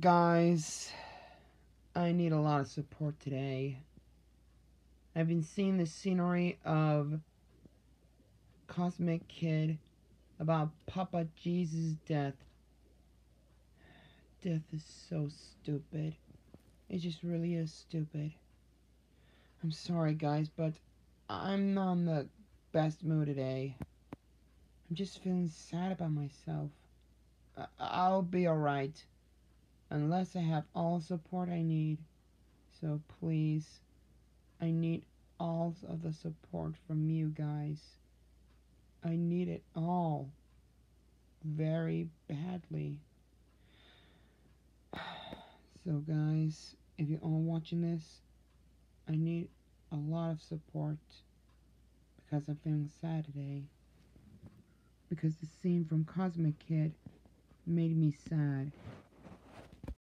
Guys, I need a lot of support today. I've been seeing the scenery of Cosmic Kid about Papa Jesus' death. Death is so stupid. It just really is stupid. I'm sorry, guys, but I'm not in the best mood today. I'm just feeling sad about myself. I- I'll be alright. Unless I have all support I need. So please, I need all of the support from you guys. I need it all. Very badly. So guys, if you're all watching this, I need a lot of support because I'm feeling sad today. Because the scene from Cosmic Kid made me sad.